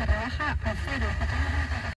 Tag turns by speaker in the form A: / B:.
A: se rebaja a cero.